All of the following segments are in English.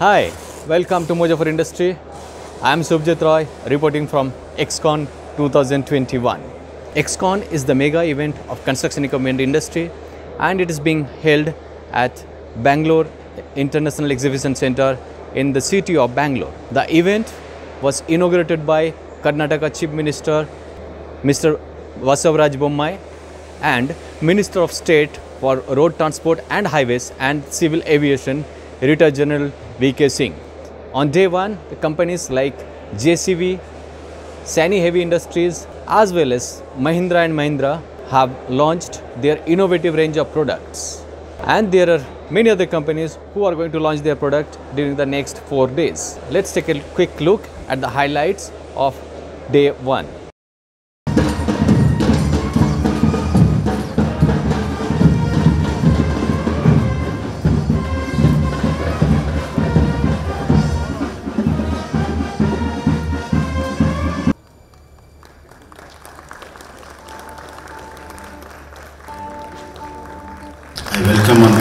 Hi, welcome to Mojo for Industry. I am Subjit Roy reporting from EXCON 2021. EXCON is the mega event of construction equipment industry and it is being held at Bangalore International Exhibition Center in the city of Bangalore. The event was inaugurated by Karnataka Chief Minister Mr. Basavaraj Bommai and Minister of State for Road Transport and Highways and Civil Aviation, Retired General V.K. Singh. On day one, the companies like JCB, Sany Heavy Industries, as well as Mahindra and Mahindra have launched their innovative range of products. And there are many other companies who are going to launch their product during the next four days. Let's take a quick look at the highlights of day one.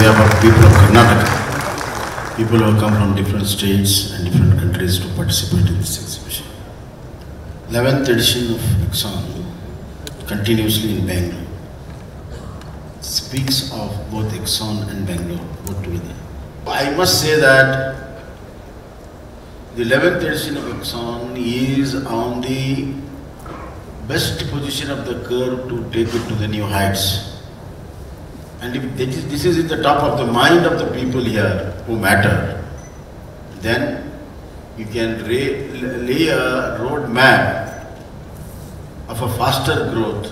Of people of Karnataka, people who have come from different states and different countries to participate in this exhibition. 11th edition of EXCON, continuously in Bangalore, speaks of both EXCON and Bangalore put together. I must say that the 11th edition of EXCON is on the best position of the curve to take it to the new heights. And if this is in the top of the mind of the people here who matter, then you can lay, a road map of a faster growth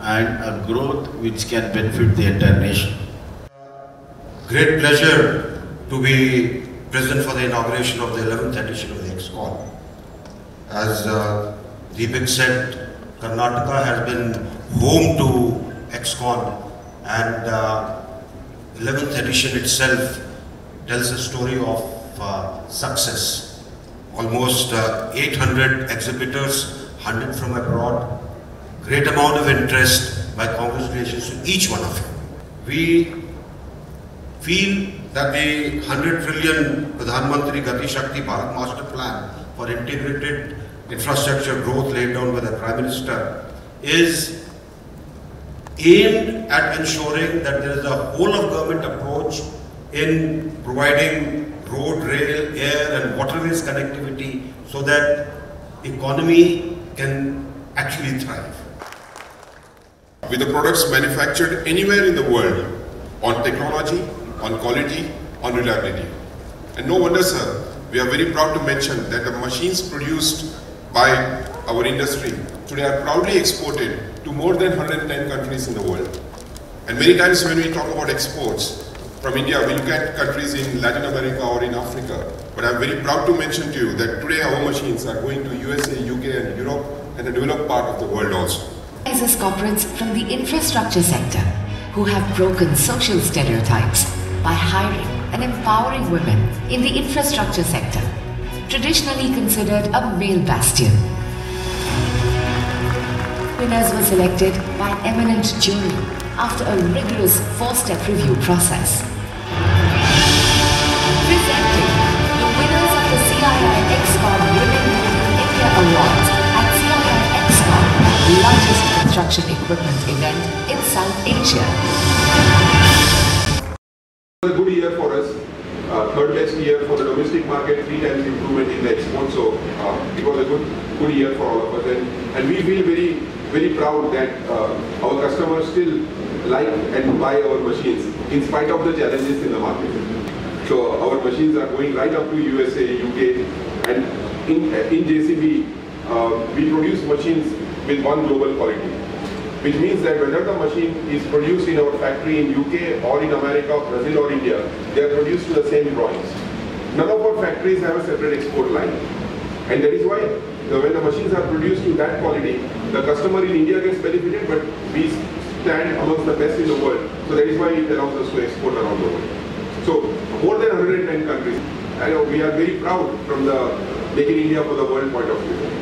and a growth which can benefit the entire nation. Great pleasure to be present for the inauguration of the 11th edition of the EXCON. As uh, Deepak said, Karnataka has been home to EXCON and uh, 11th edition itself tells a story of uh, success. Almost uh, 800 exhibitors, 100 from abroad, great amount of interest. My congratulations to each one of you. We feel that the 100 trillion Pradhan Mantri Gati Shakti Bharat Master Plan for integrated infrastructure growth laid down by the Prime Minister is aimed at ensuring that there is a whole of government approach in providing road, rail, air and waterways connectivity so that economy can actually thrive. with the products manufactured anywhere in the world on technology, on quality, on reliability. And no wonder, sir, we are very proud to mention that the machines produced by our industry today are proudly exported to more than 110 countries in the world. And many times when we talk about exports from India, we look at countries in Latin America or in Africa. But I'm very proud to mention to you that today our machines are going to USA, UK and Europe and the developed part of the world also. Advises corporates from the infrastructure sector who have broken social stereotypes by hiring and empowering women in the infrastructure sector, traditionally considered a male bastion. Winners were selected by an eminent jury after a rigorous four-step review process. Presenting the winners of the CII EXCON Women India Awards at CII EXCON, the largest construction equipment event in South Asia. a good year for us. Uh, third best year for the domestic market, three times improvement in the export. So uh, it was a good good year for all of us, and, and we feel very very proud that uh, our customers still like and buy our machines in spite of the challenges in the market. So our machines are going right up to USA, UK, and in in JCB uh, we produce machines with one global quality which means that whether the machine is produced in our factory in UK or in America, Brazil or India, they are produced to the same drawings. None of our factories have a separate export line. And that is why when the machines are produced to that quality, the customer in India gets benefited, but we stand amongst the best in the world. So that is why it allows us to export around the world. So more than 110 countries. I know we are very proud from the Make in India for the World point of view.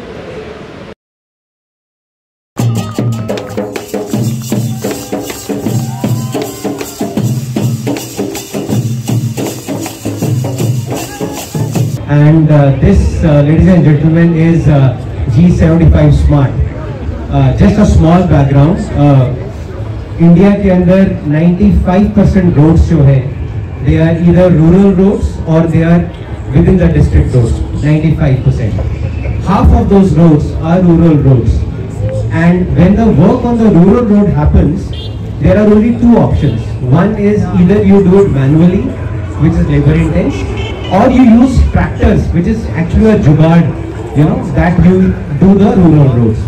and uh, this, uh, ladies and gentlemen, is uh, G75 Smart. Uh, just a small background. Uh, India के अंदर 95% roads जो है they are इधर rural roads और they are with in the district roads 95%. Half of those roads are rural roads. And when the work on the rural road happens, there are only two options. One is either you do it manually, which is labor intense, or you use tractors, which is actually a jugaad, you know, that you do the rural roads.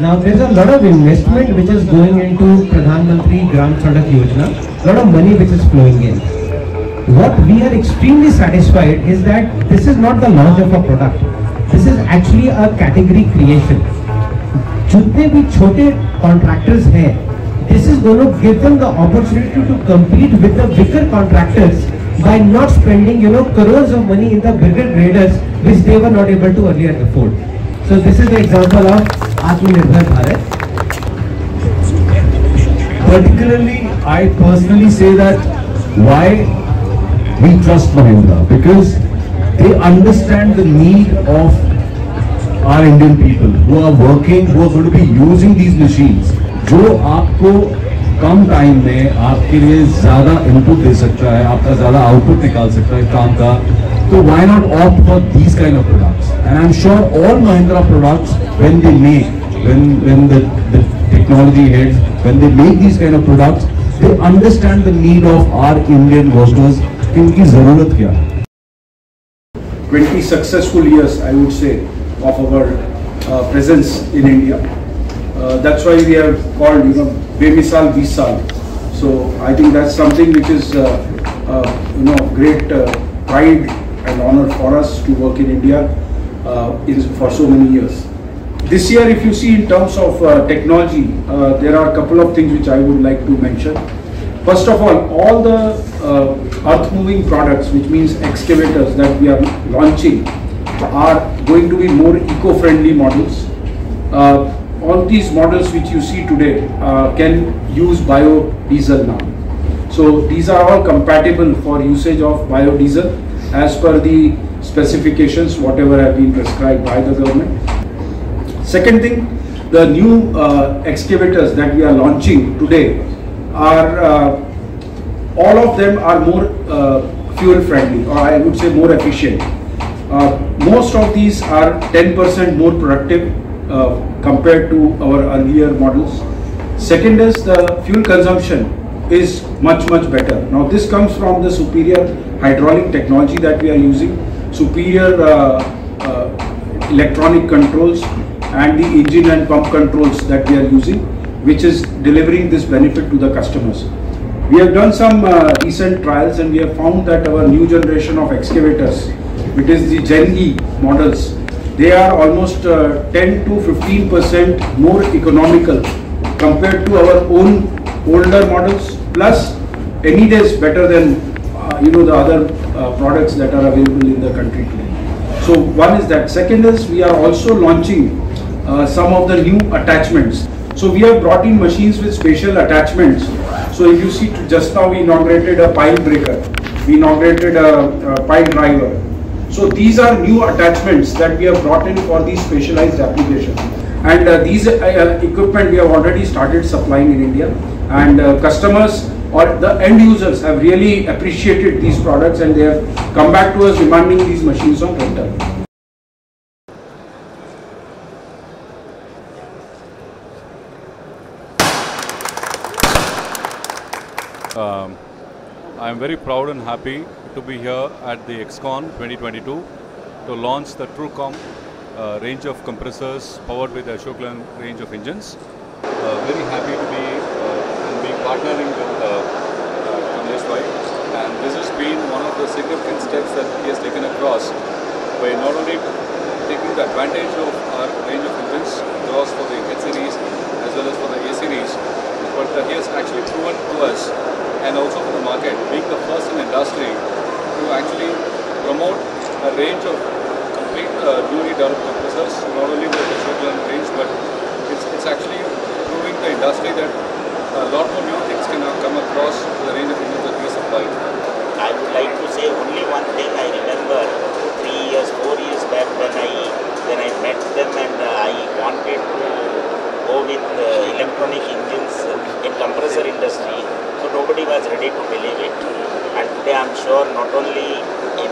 Now there's a lot of investment which is going into Pradhan Mantri Gram Sadak Yojana, lot of money which is flowing in. What we are extremely satisfied is that this is not the launch of a product. This is actually a category creation. जितने भी छोटे contractors हैं, this is going to give them the opportunity to compete with the bigger contractors by not spending, you know, crores of money in the bigger graders which they were not able to earlier afford. So this is the example of Atmanirbhar Bharat. particularly I personally say that why we trust Mahindra because they understand the need of our Indian people who are working, who are going to be using these machines. जो आपको कम time में आपके लिए ज़्यादा input दे सकता है आपका ज़्यादा आउटपुट निकाल सकता है काम का तो why not opt for these kind of products and I am sure all Mahindra products when they make when when the technology head when they make these kind of products they understand the need of our Indian voters कि उनकी ज़रूरत क्या है? 20 successful years I would say of our presence in India Uh, that's why we are called you Bemisal Bisal. So I think that's something which is, uh, uh, you know, great uh, pride and honor for us to work in India uh, in, for so many years. This year, if you see in terms of uh, technology, uh, there are a couple of things which I would like to mention. First of all, all the uh, earth moving products, which means excavators that we are launching, are going to be more eco-friendly models. All these models which you see today uh, can use biodiesel now. So these are all compatible for usage of biodiesel as per the specifications, whatever have been prescribed by the government. Second thing, the new uh, excavators that we are launching today are uh, all of them are more uh, fuel friendly or I would say more efficient. Uh, most of these are 10% more productive uh, compared to our earlier models. Second is the fuel consumption is much much better. Now this comes from the superior hydraulic technology that we are using, superior uh, uh, electronic controls and the engine and pump controls that we are using which is delivering this benefit to the customers. We have done some uh, recent trials and we have found that our new generation of excavators, which is the Gen E models, they are almost uh, 10 to 15 percent more economical compared to our own older models, plus any days better than uh, you know the other uh, products that are available in the country today. So one is that. Second is we are also launching uh, some of the new attachments. So we have brought in machines with special attachments. So if you see just now we inaugurated a pile breaker, we inaugurated a, a pile driver. So these are new attachments that we have brought in for these specialized applications. And uh, these uh, equipment we have already started supplying in India and uh, customers or the end users have really appreciated these products and they have come back to us demanding these machines on rental. Um, I am very proud and happy to be here at the EXCON 2022 to launch the TrueCom uh, range of compressors powered with the Ashok Leyland range of engines. Uh, very happy to be uh, and be partnering with uh, uh, Kamlesh and this has been one of the significant steps that he has taken across by not only taking the advantage of our range of engines across for the H series as well as for the A series, but uh, he has actually proven to us and also for the market, being the first in industry actually promote a range of complete uh, newly developed compressors, not only with the Shetland range, but it's, it's actually proving the industry that a lot more new things can come across the range of engines that we supply. I would like to say only one thing I remember three years, four years back when I when I met them and uh, I wanted to go with uh, electronic engines in compressor industry. So nobody was ready to believe it. And today I'm sure not only in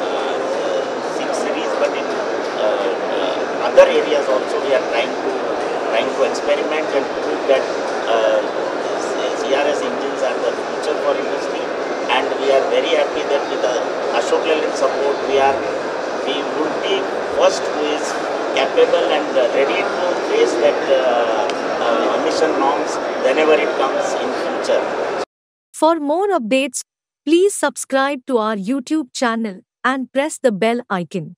uh, 6 series but in uh, uh, other areas also we are trying to trying to experiment and prove that uh, CRS engines are the future for industry and we are very happy that with the Ashok Leyland support we are we would be first who is capable and uh, ready to face that uh, uh, emission norms whenever it comes in future. For more updates, please subscribe to our YouTube channel and press the bell icon.